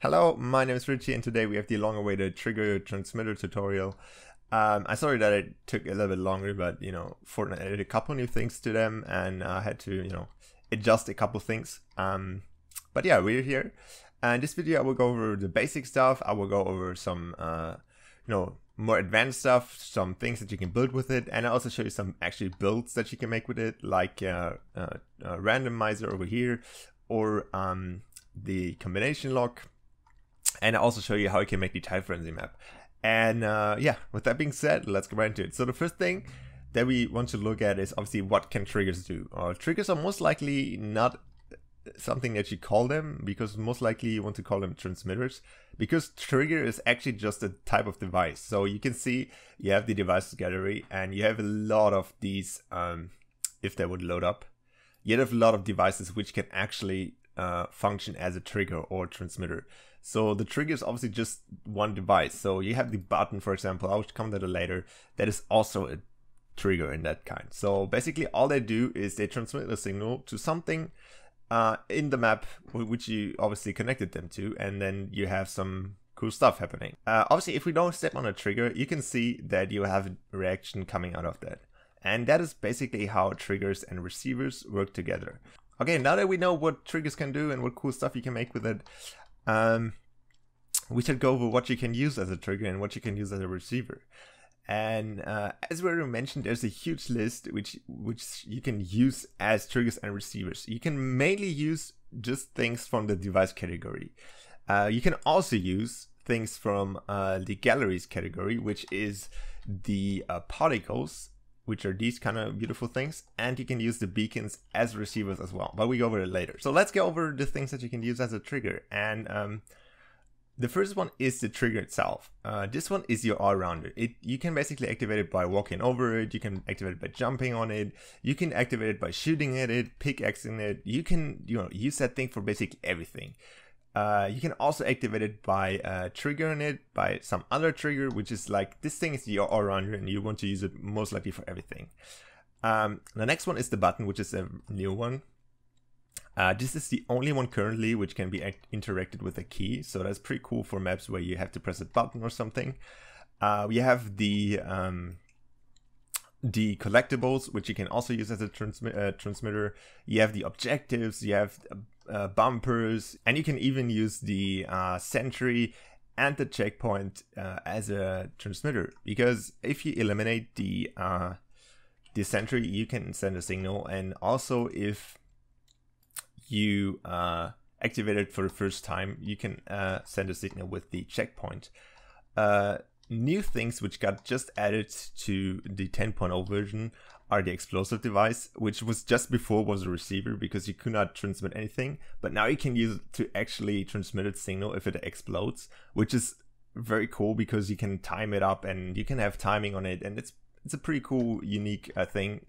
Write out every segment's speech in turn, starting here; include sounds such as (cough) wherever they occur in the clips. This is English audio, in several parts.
Hello, my name is Richie and today we have the long-awaited trigger transmitter tutorial. Um, I'm sorry that it took a little bit longer, but you know, Fortnite added a couple new things to them and I had to, you know, adjust a couple things. Um, but yeah, we're here. And this video I will go over the basic stuff, I will go over some, uh, you know, more advanced stuff, some things that you can build with it, and I also show you some actually builds that you can make with it, like uh, uh, randomizer over here, or um, the combination lock and I also show you how you can make the type frenzy map. And uh, yeah, with that being said, let's get right into it. So the first thing that we want to look at is obviously what can triggers do. Uh, triggers are most likely not something that you call them because most likely you want to call them transmitters because trigger is actually just a type of device. So you can see you have the devices gallery and you have a lot of these, um, if they would load up, you have a lot of devices which can actually uh, function as a trigger or transmitter. So the trigger is obviously just one device. So you have the button, for example, I'll come to that later, that is also a trigger in that kind. So basically all they do is they transmit a signal to something uh, in the map which you obviously connected them to and then you have some cool stuff happening. Uh, obviously if we don't step on a trigger you can see that you have a reaction coming out of that. And that is basically how triggers and receivers work together. Okay, now that we know what triggers can do and what cool stuff you can make with it, um, we should go over what you can use as a trigger and what you can use as a receiver. And uh, as we already mentioned, there's a huge list which which you can use as triggers and receivers. You can mainly use just things from the device category. Uh, you can also use things from uh, the galleries category, which is the uh, particles which are these kind of beautiful things. And you can use the beacons as receivers as well, but we go over it later. So let's go over the things that you can use as a trigger. And um, the first one is the trigger itself. Uh, this one is your all-rounder. It You can basically activate it by walking over it. You can activate it by jumping on it. You can activate it by shooting at it, pickaxing it. You can you know use that thing for basically everything. Uh, you can also activate it by uh, triggering it by some other trigger, which is like this thing is your all-rounder and you want to use it most likely for everything. Um, the next one is the button, which is a new one. Uh, this is the only one currently which can be interacted with a key, so that's pretty cool for maps where you have to press a button or something. Uh, we have the um, the collectibles, which you can also use as a transmi uh, transmitter. You have the objectives, you have uh, bumpers, and you can even use the uh, sentry and the checkpoint uh, as a transmitter. Because if you eliminate the uh, the sentry, you can send a signal, and also if you uh, activate it for the first time, you can send a signal with the checkpoint new things which got just added to the 10.0 version are the explosive device, which was just before was a receiver because you could not transmit anything, but now you can use it to actually transmit its signal if it explodes, which is very cool because you can time it up and you can have timing on it, and it's it's a pretty cool, unique uh, thing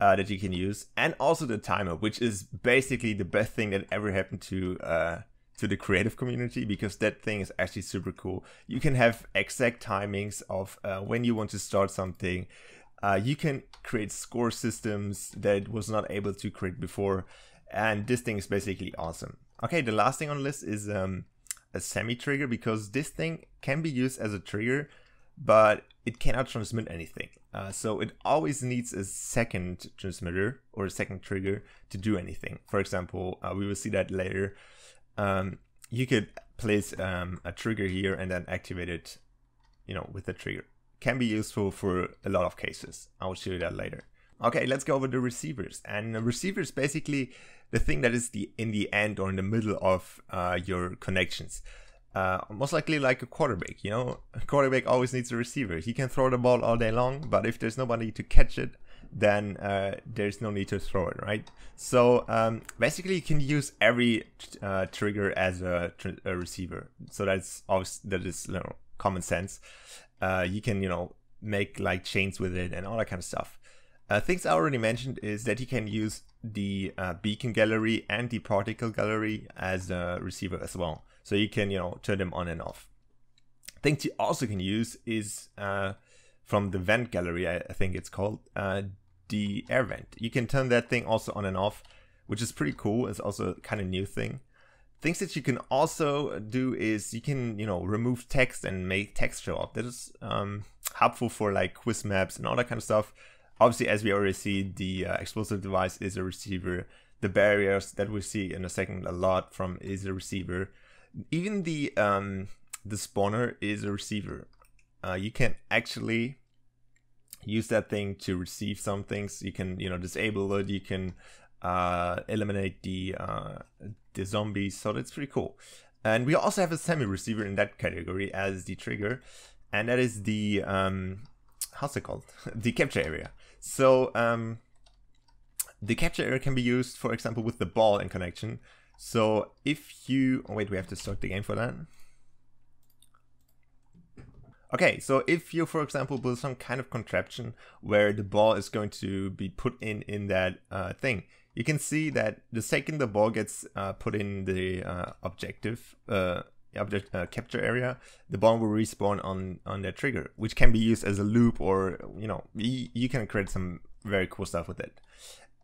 uh, that you can use, and also the timer, which is basically the best thing that ever happened to uh, to the creative community because that thing is actually super cool. You can have exact timings of uh, when you want to start something. Uh, you can create score systems that was not able to create before, and this thing is basically awesome. Okay, the last thing on the list is um, a semi trigger because this thing can be used as a trigger, but it cannot transmit anything. Uh, so it always needs a second transmitter or a second trigger to do anything. For example, uh, we will see that later um, you could place um, a trigger here and then activate it, you know, with the trigger. Can be useful for a lot of cases. I will show you that later. Okay, let's go over the receivers. And receivers basically the thing that is the in the end or in the middle of uh, your connections. Uh, most likely like a quarterback, you know, a quarterback always needs a receiver. He can throw the ball all day long, but if there's nobody to catch it, then uh, there's no need to throw it, right? So um, basically, you can use every uh, trigger as a, a, receiver. So that's obvious, that is you know, common sense. Uh, you can you know make like chains with it and all that kind of stuff. Uh, things I already mentioned is that you can use the uh, beacon gallery and the particle gallery as a receiver as well. So you can you know turn them on and off. Things you also can use is uh, from the vent gallery, I, I think it's called, uh, the air vent. You can turn that thing also on and off, which is pretty cool. It's also kind of new thing. Things that you can also do is you can, you know, remove text and make text show up. That is um, helpful for like quiz maps and all that kind of stuff. Obviously, as we already see, the uh, explosive device is a receiver. The barriers that we see in a second a lot from is a receiver. Even the um, the spawner is a receiver. Uh, you can actually use that thing to receive some things. You can, you know, disable it. You can uh, eliminate the uh, the zombies. So that's pretty cool. And we also have a semi receiver in that category as the trigger, and that is the um, how's it called? (laughs) the capture area. So um, the capture area can be used, for example, with the ball in connection. So if you oh wait, we have to start the game for that. Okay, so if you, for example, build some kind of contraption where the ball is going to be put in in that uh, thing, you can see that the second the ball gets uh, put in the uh, objective uh, object uh, capture area, the ball will respawn on on that trigger, which can be used as a loop or you know you, can create some very cool stuff with it.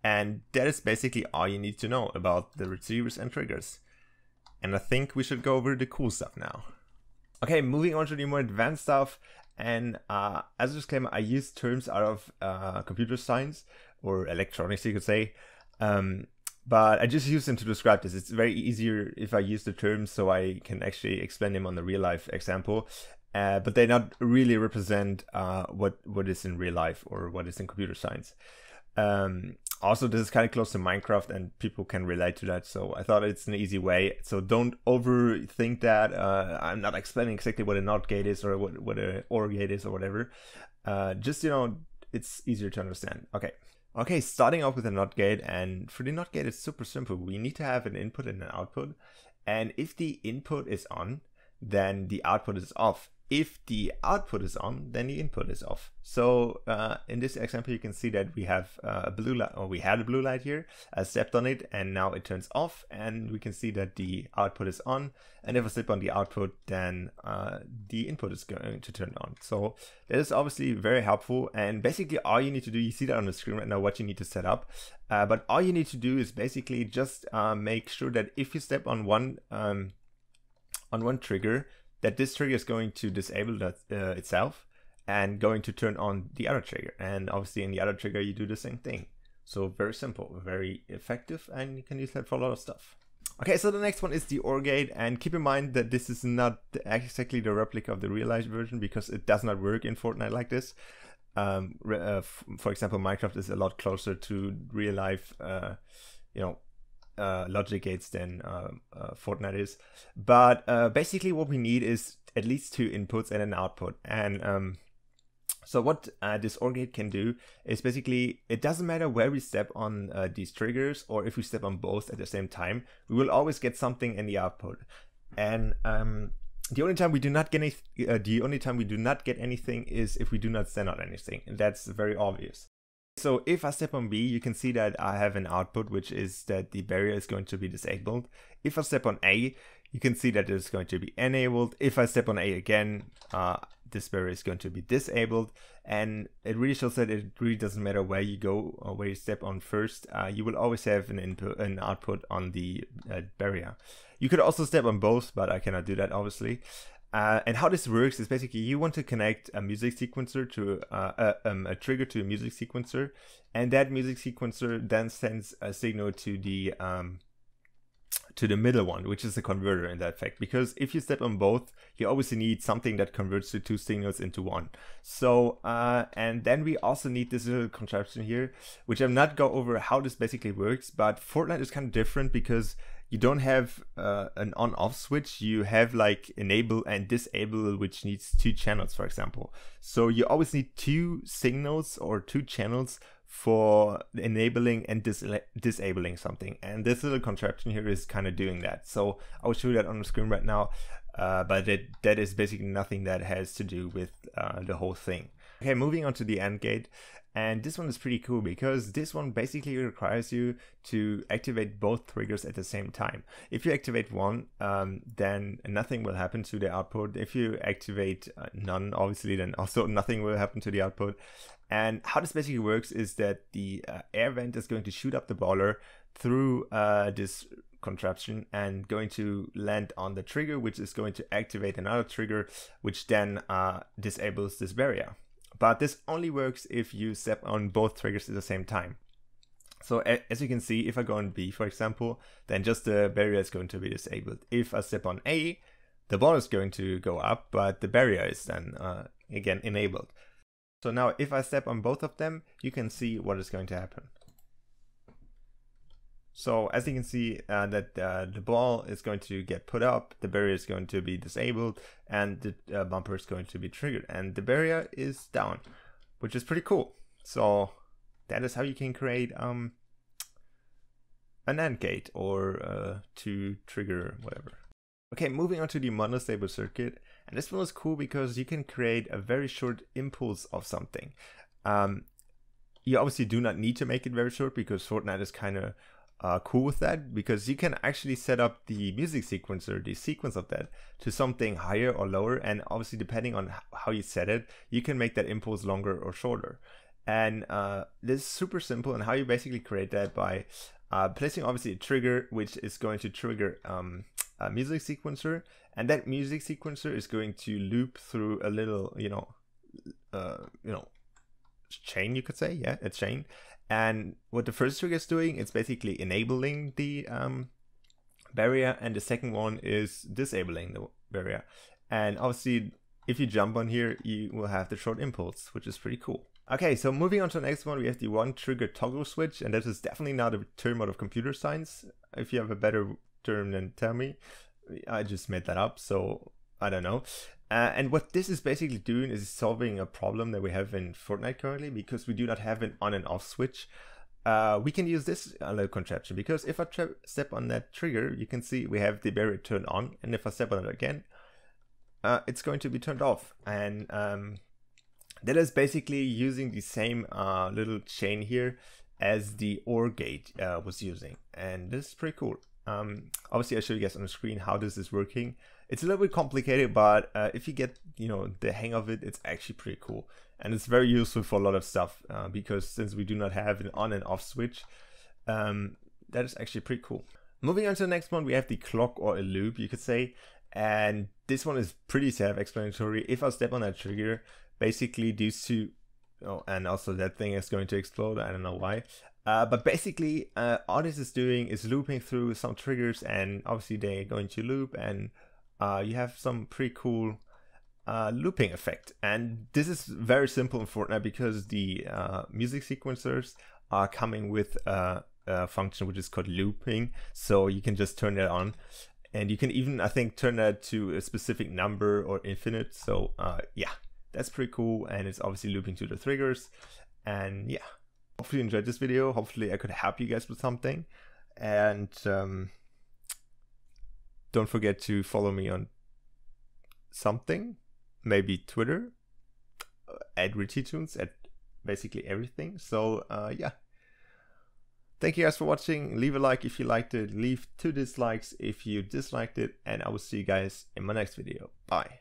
And that is basically all you need to know about the receivers and triggers. And I think we should go over the cool stuff now. Okay, moving on to the more advanced stuff. And uh, as a disclaimer, I use terms out of uh, computer science or electronics, you could say. Um, but I just use them to describe this. It's very easier if I use the terms so I can actually explain them on the real life example. Uh, but they not really represent uh, what what is in real life or what is in computer science. Um, also, this is kind of close to Minecraft, and people can relate to that. So I thought it's an easy way. So don't overthink that. Uh, I'm not explaining exactly what a NOT gate is or what what a OR gate is or whatever. Uh, just you know, it's easier to understand. Okay. Okay, starting off with a NOT gate, and for the NOT gate, it's super simple. We need to have an input and an output, and if the input is on, then the output is off if the output is on, then the input is off. So uh, in this example, you can see that we have uh, a blue light, or we had a blue light here. I stepped on it, and now it turns off, and we can see that the output is on. And if I step on the output, then uh, the input is going to turn on. So that is obviously very helpful. And basically, all you need to do, you see that on the screen right now, what you need to set up. Uh, but all you need to do is basically just uh, make sure that if you step on one um, on one trigger, that this trigger is going to disable that uh, itself and going to turn on the other trigger. And obviously in the other trigger, you do the same thing. So very simple, very effective, and you can use that for a lot of stuff. Okay, so the next one is the OR gate, and keep in mind that this is not exactly the replica of the real life version because it does not work in Fortnite like this. Um, uh, for example, Minecraft is a lot closer to real life, uh, you know, uh, logic gates than uh, uh, Fortnite is. But uh, basically, what we need is at least two inputs and an output. And um, so what uh, this OR gate can do is basically, it doesn't matter where we step on uh, these triggers or if we step on both at the same time, we will always get something in the output. And um, the only time we do not get any, uh, the only time we do not get anything is if we do not send out anything, and that's very obvious. So if I step on B, you can see that I have an output, which is that the barrier is going to be disabled. If I step on A, you can see that it's going to be enabled. If I step on A again, uh, this barrier is going to be disabled. And it really shows that it really doesn't matter where you go or where you step on first. Uh, you will always have an input, an output on the uh, barrier. You could also step on both, but I cannot do that obviously. Uh, and how this works is basically you want to connect a music sequencer to uh, a, um, a, trigger to a music sequencer, and that music sequencer then sends a signal to the um, to the middle one, which is the converter in that fact. Because if you step on both, you obviously need something that converts the two signals into one. So, uh, and then we also need this little contraption here, which I'm not go over how this basically works, but Fortnite is kind of different because you don't have uh, an on off switch. You have like enable and disable which needs two channels for example. So you always need two signals or two channels for enabling and dis disabling something. And this little contraption here is kind of doing that. So i'll show you that on the screen right now uh, but it, that is basically nothing that has to do with uh, the whole thing. Okay moving on to the AND gate and this one is pretty cool because this one basically requires you to activate both triggers at the same time. If you activate one, um, then nothing will happen to the output. If you activate uh, none, obviously, then (laughs) also nothing will happen to the output. And how this basically works is that the uh, air vent is going to shoot up the baller through uh, this contraption and going to land on the trigger, which is going to activate another trigger, which then uh, disables this barrier. But this only works if you step on both triggers at the same time. So as you can see, if I go on B, for example, then just the barrier is going to be disabled. If I step on A, the ball is going to go up, but the barrier is then uh, again enabled. So now if I step on both of them, you can see what is going to happen. So as you can see uh, that uh, the ball is going to get put up, the barrier is going to be disabled, and the uh, bumper is going to be triggered, and the barrier is down, which is pretty cool. So that is how you can create um, an AND gate or uh, to trigger whatever. Okay, moving on to the monostable circuit, and this one was cool because you can create a very short impulse of something. Um, you obviously do not need to make it very short because Fortnite is kind of uh, cool with that because you can actually set up the music sequencer, the sequence of that, to something higher or lower. And obviously, depending on how you set it, you can make that impulse longer or shorter. And uh, this is super simple. And how you basically create that by uh, placing obviously a trigger, which is going to trigger um, a music sequencer, and that music sequencer is going to loop through a little, you know, uh, you know, chain you could say, yeah, a chain, and what the first trigger is doing, it's basically enabling the um, barrier, and the second one is disabling the barrier. And obviously, if you jump on here, you will have the short impulse, which is pretty cool. Okay, so moving on to the next one, we have the one trigger toggle switch, and this is definitely not a term out of computer science. If you have a better term, then tell me. I just made that up, so I don't know. Uh, and what this is basically doing is solving a problem that we have in Fortnite currently because we do not have an on and off switch. Uh, we can use this little contraption because if I step on that trigger, you can see we have the barrier turned on, and if I step on it again, uh, it's going to be turned off. And um, that is basically using the same uh, little chain here as the OR gate uh, was using, and this is pretty cool. Um, obviously, I'll show you guys on the screen how this is working. It's a little bit complicated, but uh, if you get you know the hang of it, it's actually pretty cool, and it's very useful for a lot of stuff uh, because since we do not have an on and off switch, um, that is actually pretty cool. Moving on to the next one, we have the clock or a loop, you could say, and this one is pretty self-explanatory. If I step on that trigger, basically these two, oh, and also that thing is going to explode. I don't know why. Uh, but basically, uh, all this is doing is looping through some triggers, and obviously they're going to loop, and uh, you have some pretty cool uh, looping effect. And this is very simple in Fortnite because the uh, music sequencers are coming with a, a, function which is called looping. So you can just turn that on. And you can even, I think, turn that to a specific number or infinite. So uh, yeah, that's pretty cool. And it's obviously looping to the triggers. And yeah, hopefully you enjoyed this video. Hopefully I could help you guys with something. And um, don't forget to follow me on something, maybe Twitter, uh, at Richytoons, at basically everything. So uh, yeah. Thank you guys for watching. Leave a like if you liked it. Leave two dislikes if you disliked it. And I will see you guys in my next video. Bye.